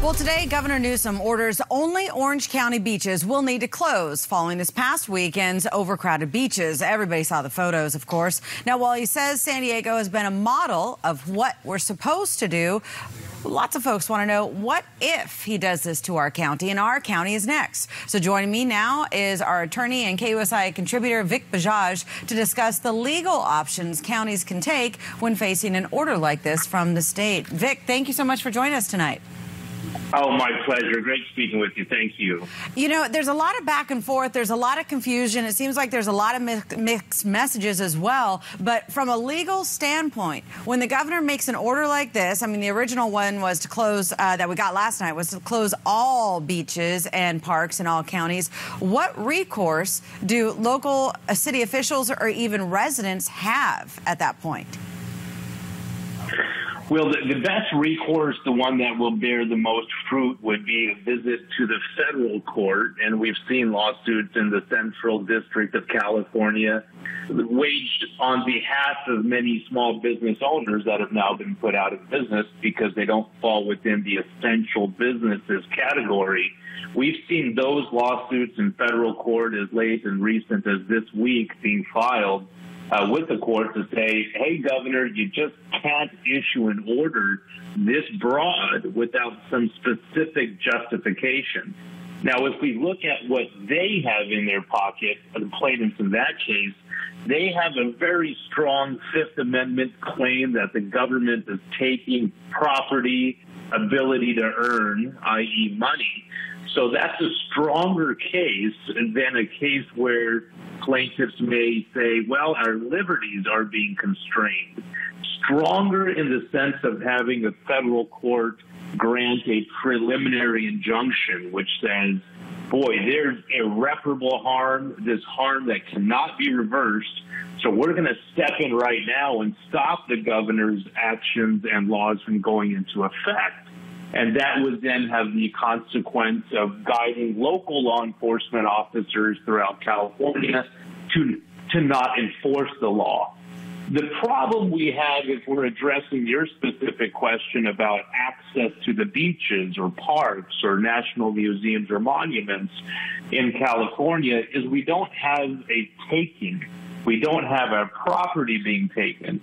Well, today, Governor Newsom orders only Orange County beaches will need to close following this past weekend's overcrowded beaches. Everybody saw the photos, of course. Now, while he says San Diego has been a model of what we're supposed to do, Lots of folks want to know what if he does this to our county, and our county is next. So joining me now is our attorney and KUSI contributor, Vic Bajaj, to discuss the legal options counties can take when facing an order like this from the state. Vic, thank you so much for joining us tonight. Oh, my pleasure. Great speaking with you. Thank you. You know, there's a lot of back and forth. There's a lot of confusion. It seems like there's a lot of mixed messages as well. But from a legal standpoint, when the governor makes an order like this, I mean, the original one was to close, uh, that we got last night, was to close all beaches and parks in all counties. What recourse do local uh, city officials or even residents have at that point? Well, the, the, best recourse, the one that will bear the most fruit, would be a visit to the federal court. And we've seen lawsuits in the Central District of California waged on behalf of many small business owners that have now been put out of business because they don't fall within the essential businesses category. We've seen those lawsuits in federal court as late and recent as this week being filed uh, with the court to say, hey, Governor, you just can't issue an order this broad without some specific justification. Now, if we look at what they have in their pocket, the plaintiffs in that case, they have a very strong Fifth Amendment claim that the government is taking property, ability to earn, i.e., money. So that's a stronger case than a case where plaintiffs may say, well, our liberties are being constrained. Stronger in the sense of having a federal court grant a preliminary injunction, which says, boy, there's irreparable harm, this harm that cannot be reversed. So we're going to step in right now and stop the governor's actions and laws from going into effect. And that would then have the consequence of guiding local law enforcement officers throughout California to, to not enforce the law. The problem we have if we're addressing your specific question about access to the beaches or parks or national museums or monuments in California is we don't have a taking. We don't have our property being taken.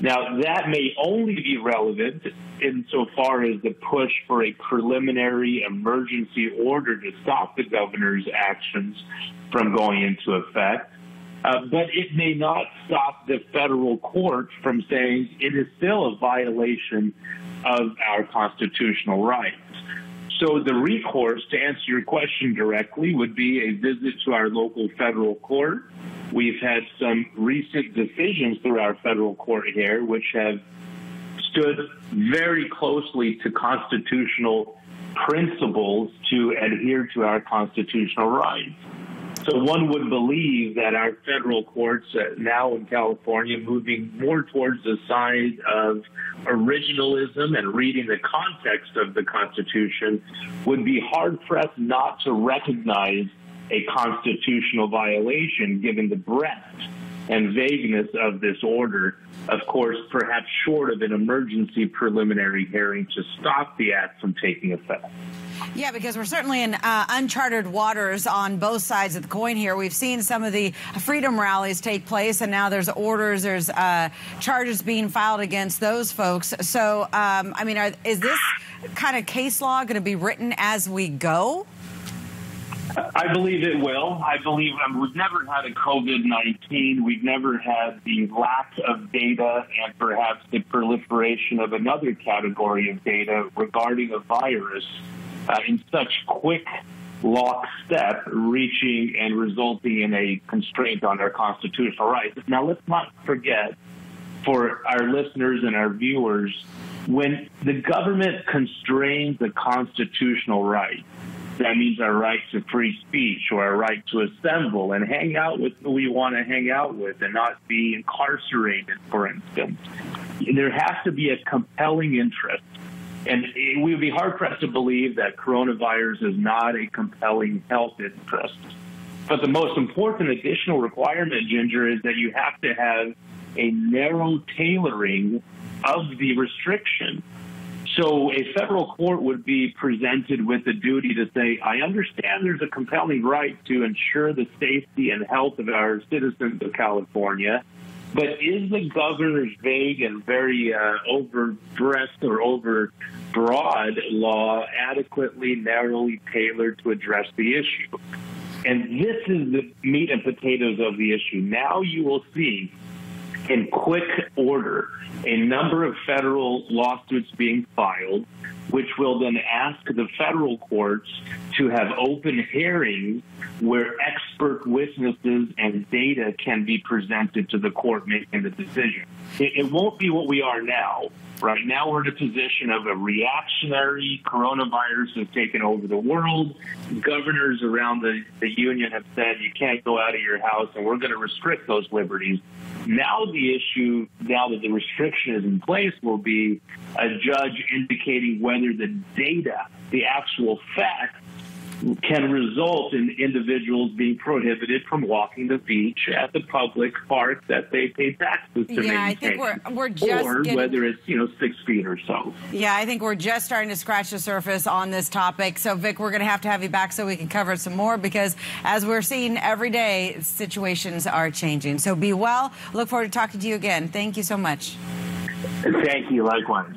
Now, that may only be relevant insofar as the push for a preliminary emergency order to stop the governor's actions from going into effect. Uh, but it may not stop the federal court from saying it is still a violation of our constitutional rights. So the recourse, to answer your question directly, would be a visit to our local federal court We've had some recent decisions through our federal court here which have stood very closely to constitutional principles to adhere to our constitutional rights. So one would believe that our federal courts uh, now in California moving more towards the side of originalism and reading the context of the Constitution would be hard pressed not to recognize a constitutional violation given the breadth and vagueness of this order. Of course, perhaps short of an emergency preliminary hearing to stop the act from taking effect. Yeah, because we're certainly in uh, uncharted waters on both sides of the coin here. We've seen some of the freedom rallies take place, and now there's orders, there's uh, charges being filed against those folks. So, um, I mean, are, is this kind of case law going to be written as we go? I believe it will. I believe um, we've never had a COVID 19. We've never had the lack of data and perhaps the proliferation of another category of data regarding a virus uh, in such quick lockstep, reaching and resulting in a constraint on our constitutional rights. Now, let's not forget for our listeners and our viewers when the government constrains a constitutional right, that means our right to free speech or our right to assemble and hang out with who we want to hang out with and not be incarcerated, for instance. There has to be a compelling interest. And we would be hard pressed to believe that coronavirus is not a compelling health interest. But the most important additional requirement, Ginger, is that you have to have a narrow tailoring of the restriction So a federal court would be presented with the duty to say, I understand there's a compelling right to ensure the safety and health of our citizens of California. But is the governor's vague and very uh, overdressed or overbroad law adequately narrowly tailored to address the issue? And this is the meat and potatoes of the issue. Now you will see in quick order a number of federal lawsuits being filed, which will then ask the federal courts to have open hearings where expert witnesses and data can be presented to the court making the decision. It, it won't be what we are now. Right now, we're in a position of a reactionary coronavirus has taken over the world. Governors around the, the union have said you can't go out of your house, and we're going to restrict those liberties. Now, the issue, now that the restriction is in place, will be a judge indicating whether the data, the actual facts, can result in individuals being prohibited from walking the beach at the public park that they pay taxes to yeah, maintain. I think we're, we're just or getting, whether it's you know six feet or so. Yeah, I think we're just starting to scratch the surface on this topic. So, Vic, we're going to have to have you back so we can cover some more because, as we're seeing every day, situations are changing. So, be well. Look forward to talking to you again. Thank you so much. Thank you. Likewise.